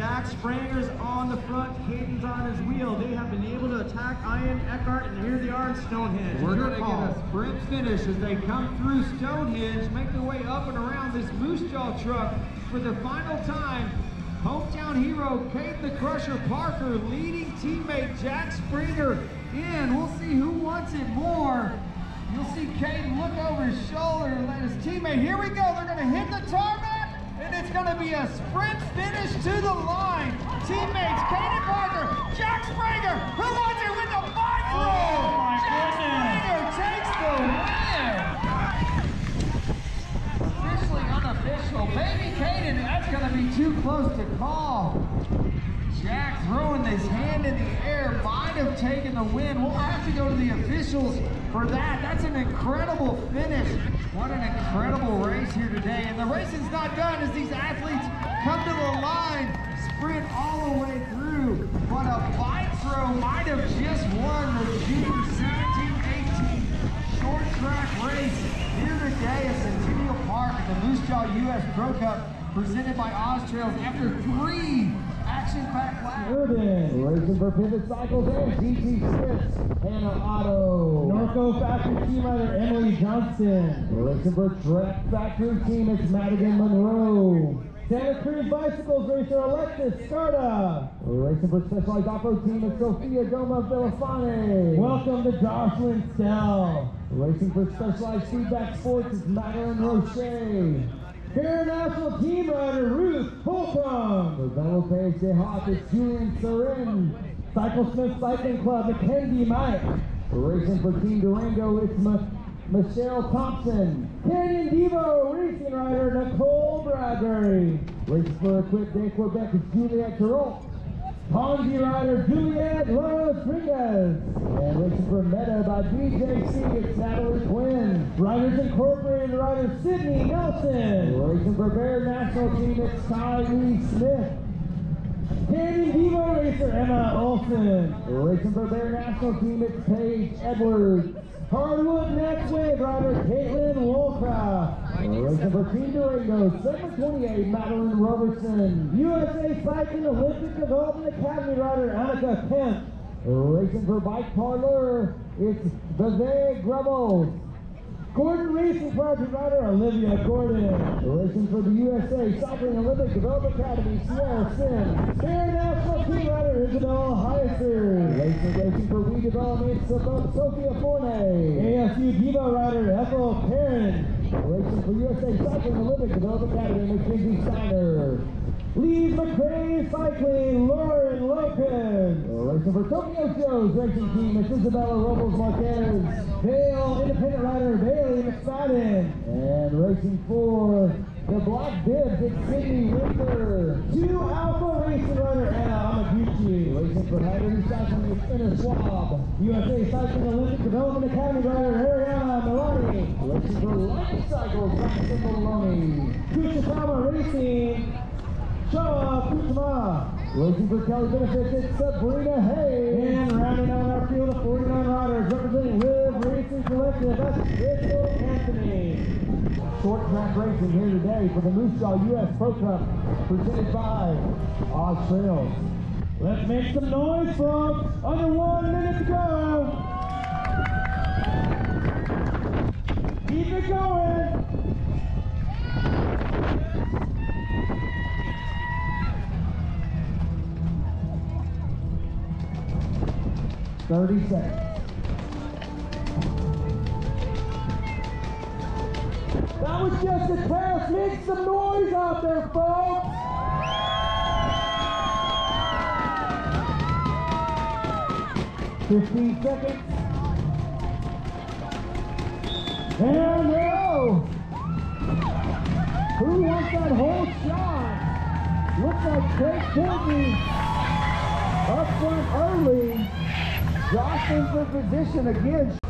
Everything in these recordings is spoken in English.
Jack Spranger's on the front. Caden's on his wheel. They have been able to attack Ian Eckhart, and here they are in Stonehenge. We're going to get a sprint finish as they come through Stonehenge, make their way up and around this Moose Jaw truck for the final time. Hometown hero Caden the Crusher Parker leading teammate Jack Springer in. We'll see who wants it more. You'll see Caden look over his shoulder and let his teammate, here we go, they're going to hit the tarmac it's going to be a sprint finish to the line. Teammates, Caden Parker, Jack Springer, who wants it with the five Oh, my Jack goodness. Springer takes the win. Officially unofficial. Baby Caden, that's going to be too close to call. Jack throwing his hand in the air might have taken the win. We'll have to go to the officials for that. That's an incredible finish. What an incredible race here today. And the race is not done as these athletes come to the line, sprint all the way through. But a bike throw might have just won the junior 17-18 short track race here today at Centennial Park at the Moose Jaw U.S. Pro Cup presented by Oz Trails after three Urban, racing for Pivot Cycles and GT Scripts, Hannah Otto, Norco Factory Team Rider Emily Johnson, racing for Trek Factory Team, it's Madigan Munro. Santa Cruz Bicycles racer Alexis Scarda. Racing for Specialized Off-Road Team is Sophia Gomez Villafane. Welcome to Jocelyn Stell. Racing for Specialized Feedback Sports is Madeline Roche. Bear National Team Rider Ruth Holcomb. The Battle PHA Hawk is Julian Sarin. Cycle Smith Cycling Club, Mackenzie Mike. Racing for Team Durango, it's Michelle Thompson. Canyon Devo Racing Rider Nicole Bradbury. Racing for Equip Day Quebec is Juliette Carroll. Ponzi rider Juliet Rodriguez. And racing for Meta by BJC, it's Natalie Quinn. Riders Incorporated rider Sydney Nelson. Racing for Bear National Team, it's Tyree Smith. Canyon Devo racer Emma Olson. Racing for Bear National Team, it's Paige Edwards. Hardwood Next Wave rider Caitlin Woolcraft. Racing for Team Durango, 728 Madeline Robertson. USA Cycling Olympic Development Academy rider Annika Kemp. Racing for Bike Parlor, it's Vivek Grubbles. Gordon Racing Project rider Olivia Gordon. Racing for the USA Cycling Olympic Development Academy, Sierra Sim. Bear National Team rider Isabel Heiser. Racing Racing for We Development, Sophia Forney. ASU Diva rider Ethel Karen. Racing for USA Cycling Olympic Development Academy, Mackenzie Steiner. Lee McCray Cycling, Lauren Lopez. Racing for Tokyo Joe's Racing Team, it's Isabella Robles Marquez. Vale Independent Rider Bailey McFadden. And racing for the Black Bibs, it's Sydney Winter. Two Alpha Racing Rider Anna Amaguchi. Racing for Hagerty Cycling, it's Inner Swab. USA Cycling Olympic Development Academy Rider Ariana Milani. Racing for Light Cycles, Jackson Maloney. Racing for Kelly Benefits, it's Sabrina Hay. And rounding out our field of 49 riders, representing Live Racing Collective, that's Crystal Anthony. Short track racing here today for the Moose Jaw U.S. Pro Cup, presented by Oz Trails. Let's make some noise, folks. Under one minute to go. Keep it going. Thirty seconds. That was just a test. Make some noise out there, folks. Fifteen seconds. And go. Who wants that whole shot? Looks like Craig Courtney up front early. Jocelyn's in position again.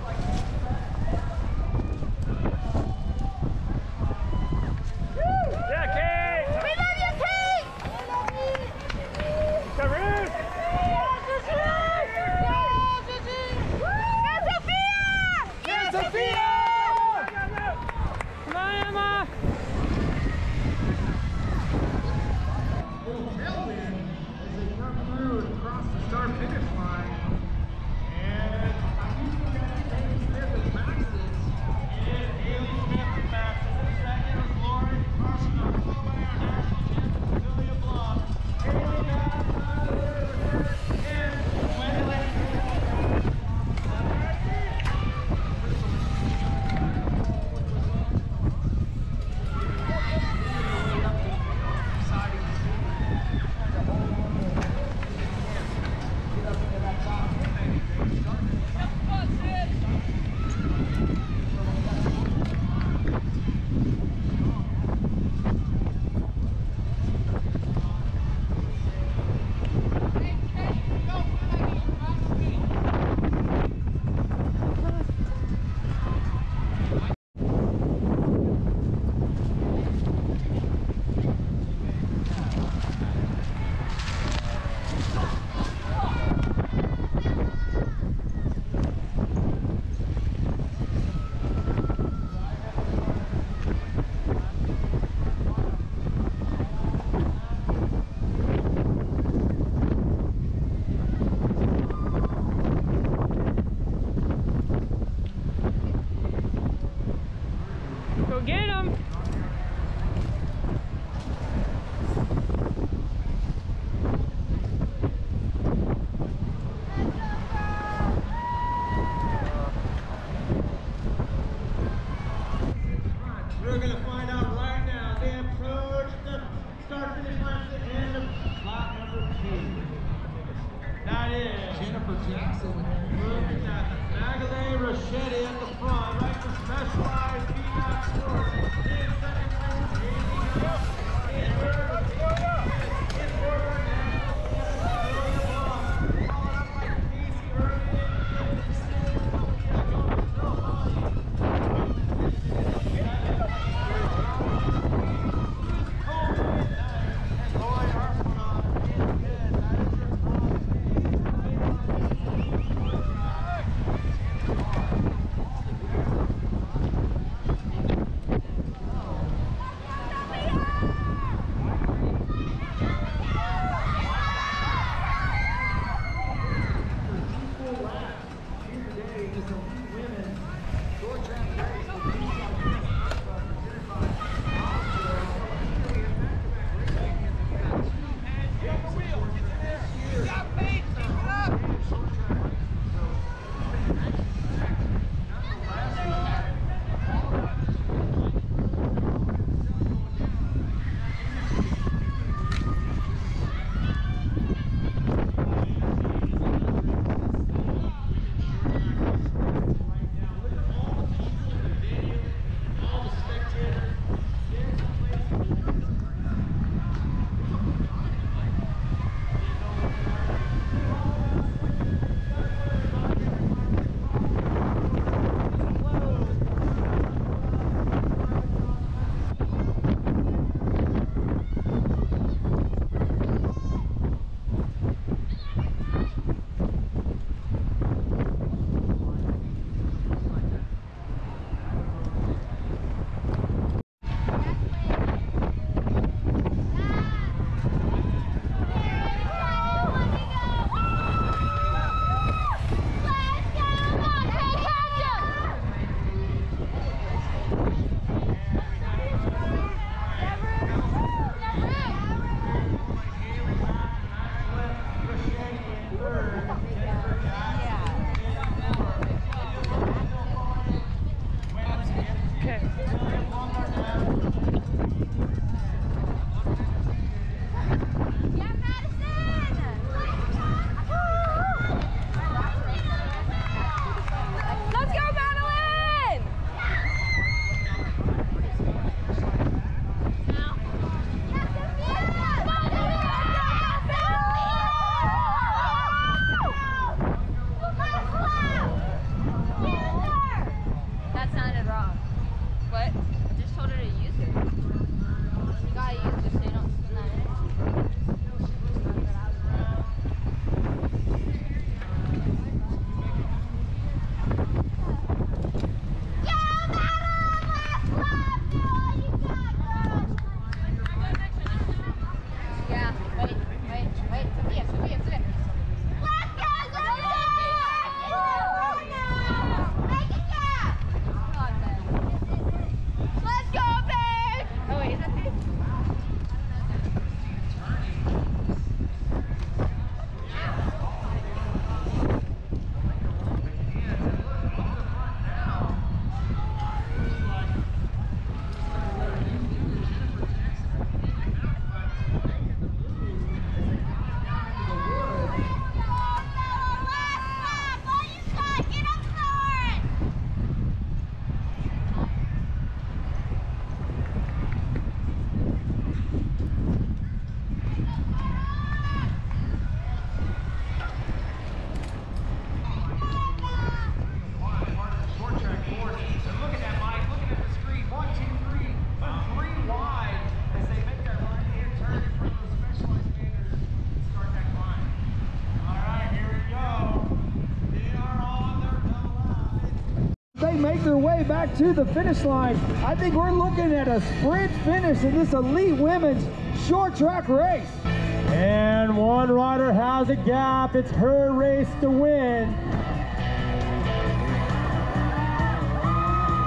Way back to the finish line. I think we're looking at a sprint finish in this elite women's short track race. And one rider has a gap. It's her race to win.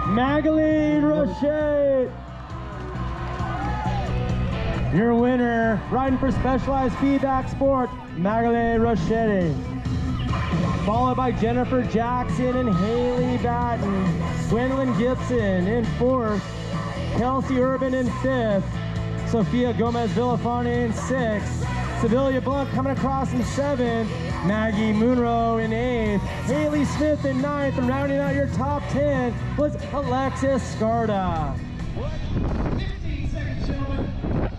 Maghalie Rochette. Your winner, riding for Specialized Feedback Sport, Maghalie Rochette followed by Jennifer Jackson and Haley Batten. Gwendolyn Gibson in fourth. Kelsey Urban in fifth. Sophia Gomez Villafane in sixth. Savilia Blunk coming across in seventh. Maggie Munro in eighth. Haley Smith in ninth. And rounding out your top 10 was Alexis Scarda. 15 seconds, gentlemen.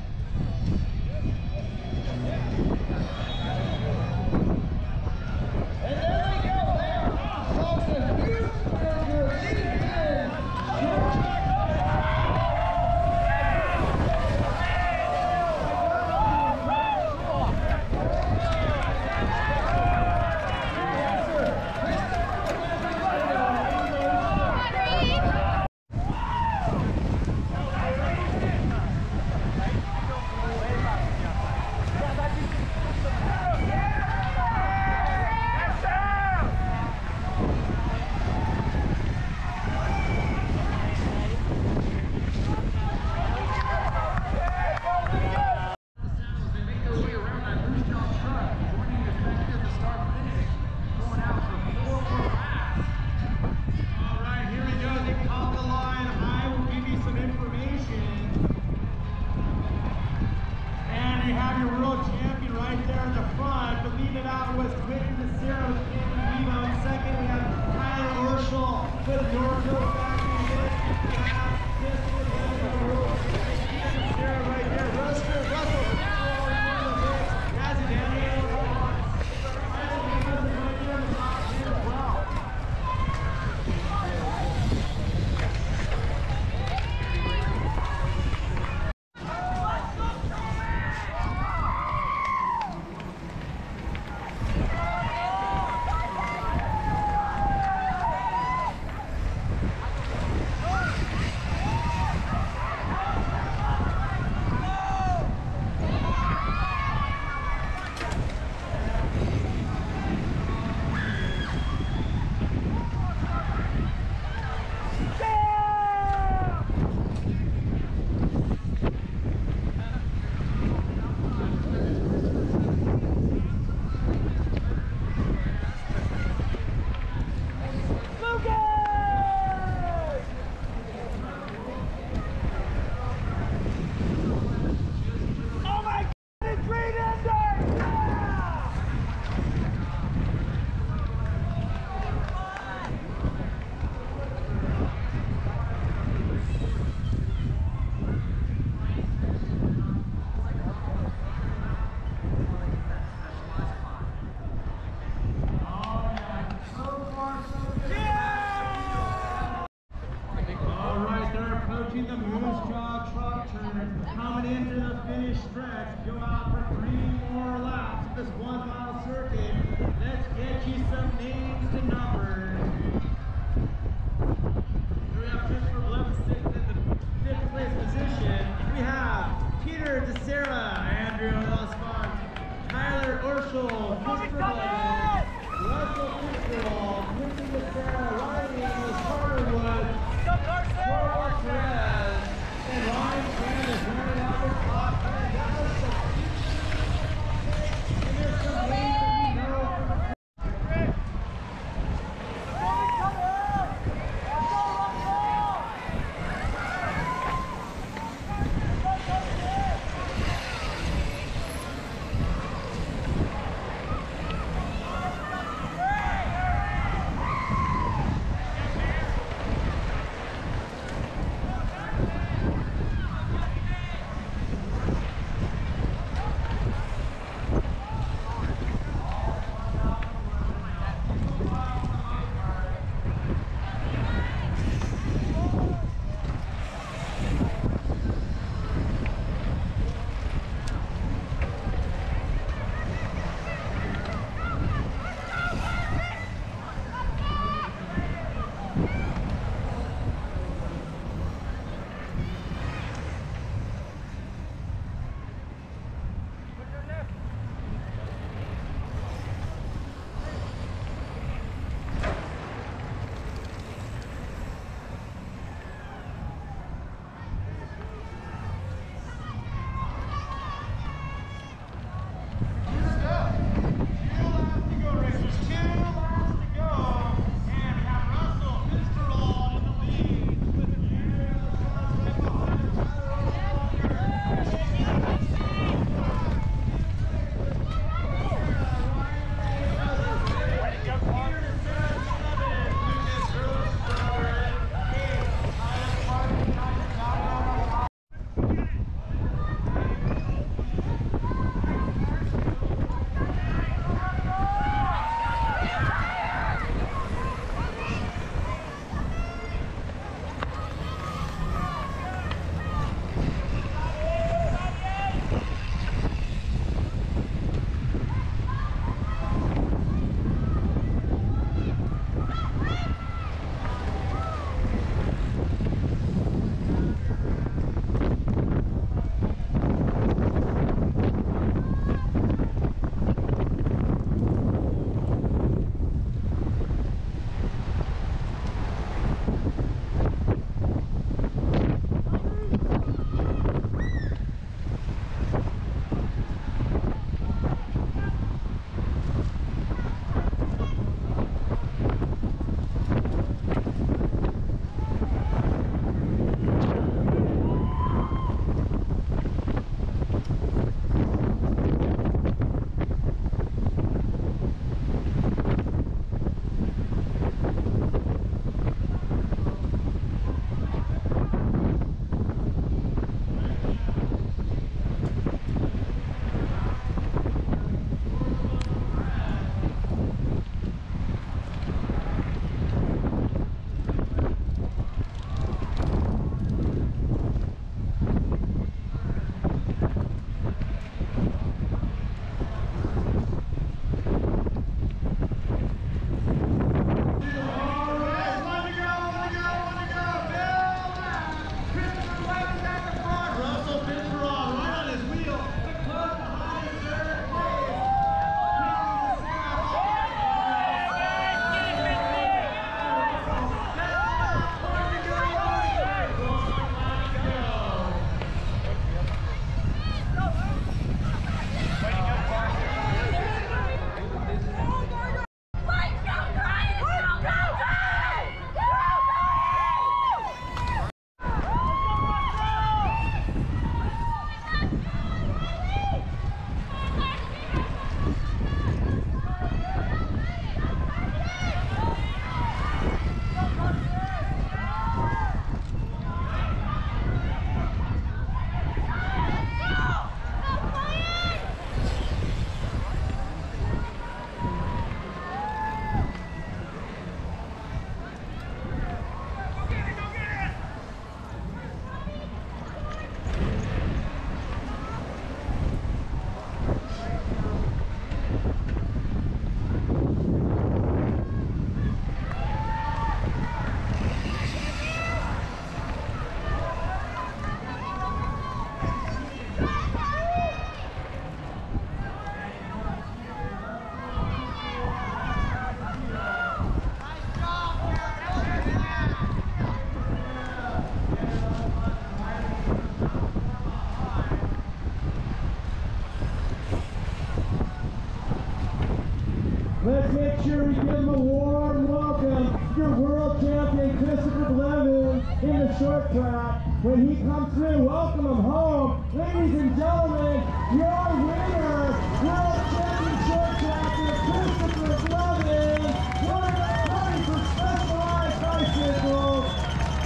In the short track. When he comes through, welcome him home. Ladies and gentlemen, your winner, world champion short tracker, Christopher Blevins, winner of for Specialized Bicycles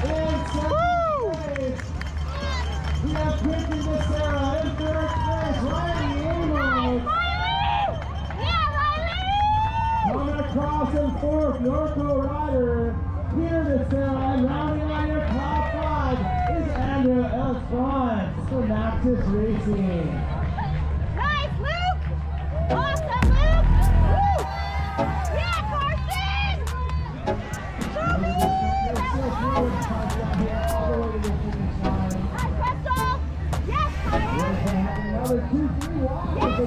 in second place. We have Quentin Becerra in third place, Riley Amos. Coming across in fourth, Norco Rider, Peter Disera, and rounding out your top five is Andrew Elfront for Maxxis Racing. Nice, Luke! Awesome, Luke! Woo! Yeah, Carson! Show me! Yes, Carson! Another two, three wide, the